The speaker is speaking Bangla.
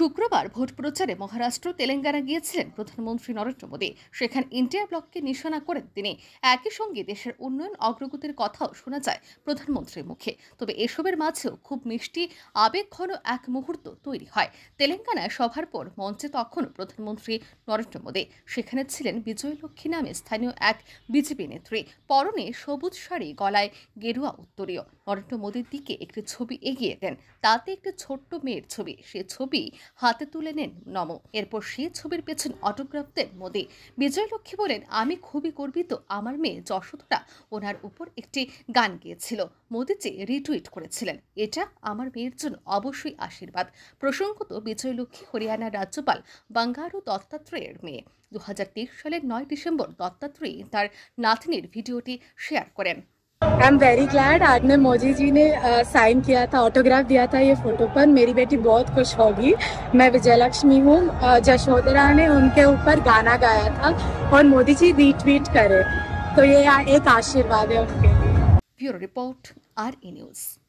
শুক্রবার ভোট প্রচারে মহারাষ্ট্র, তেলেঙ্গানা গিয়েছিলেন প্রধানমন্ত্রী নরেন্দ্র মোদী। সেখানে ইন্ডিয়া ব্লককে নিশানা করেন তিনি। একই সঙ্গে দেশের উন্নয়ন অগ্রগতির কথাও শোনা যায় প্রধানমন্ত্রীর মুখে। তবে এসবের মাঝেও খুব মিষ্টি, আবেগঘন এক মুহূর্ত তৈরি হয়। তেলেঙ্গানায় সভার পর মঞ্চে তখনও প্রধানমন্ত্রী নরেন্দ্র মোদী। সেখানে ছিলেন বিজয়লক্ষ্মী নামে স্থানীয় এক বিজেপি নেত্রী। পরনে সবুজ শাড়ি, গলায় গেরুয়া উত্তরীয়। নরেন্দ্র মোদীর দিকে একটি ছবি এগিয়ে দেন। তাতে একটি ছোট্ট মেয়ের ছবি। সে ছবি হাতে তুলে নেন নম। এরপর সেই ছবির পেছন অটোগ্রাফ দেন মোদী। বিজয়লক্ষ্মী বলেন, আমি খুবই গর্বিত। আমার মেয়ে যশোধরা ওনার উপর একটি গান গিয়েছিল। মোদীজি রিটুইট করেছিলেন। এটা আমার মেয়ের জন্য অবশ্যই আশীর্বাদ। প্রসঙ্গত, বিজয়লক্ষ্মী হরিয়ানার রাজ্যপাল বাঙ্গারু দত্তাত্রেয়ের মেয়ে। দু হাজার তেইশ সালের নয় ডিসেম্বর দত্তাত্রেয় তার নাতনির ভিডিওটি শেয়ার করেন। आई एम वेरी ग्लैड आज मैं मोदी जी ने साइन किया था ऑटोग्राफ दिया था ये फ़ोटो पर। मेरी बेटी बहुत खुश होगी। मैं विजयलक्ष्मी हूँ। जशोदरा ने उनके ऊपर गाना गाया था और मोदी जी रीट्वीट करे। तो ये एक आशीर्वाद है उनके लिए। Bureau report R news.